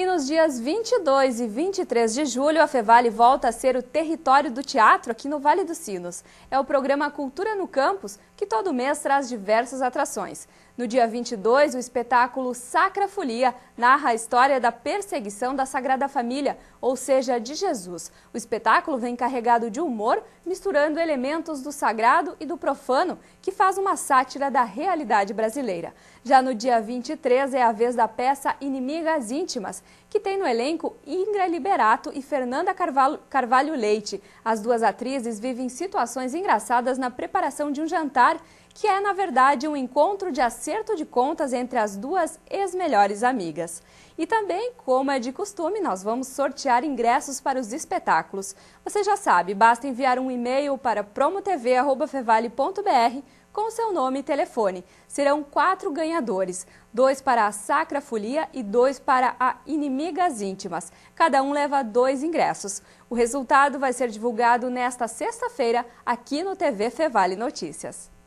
E nos dias 22 e 23 de julho, a Fevale volta a ser o território do teatro aqui no Vale dos Sinos. É o programa Cultura no Campus, que todo mês traz diversas atrações. No dia 22, o espetáculo Sacra Folia narra a história da perseguição da Sagrada Família, ou seja, de Jesus. O espetáculo vem carregado de humor, misturando elementos do sagrado e do profano, que faz uma sátira da realidade brasileira. Já no dia 23 é a vez da peça Inimigas Íntimas, que tem no elenco Ingra Liberato e Fernanda Carvalho, Leite. As duas atrizes vivem situações engraçadas na preparação de um jantar que é, na verdade, um encontro de acerto de contas entre as duas ex-melhores amigas. E também, como é de costume, nós vamos sortear ingressos para os espetáculos. Você já sabe, basta enviar um e-mail para promotv.fevale.br com seu nome e telefone. Serão quatro ganhadores, dois para a Sacra Folia e dois para a Inimigas Íntimas. Cada um leva dois ingressos. O resultado vai ser divulgado nesta sexta-feira aqui no TV Fevale Notícias.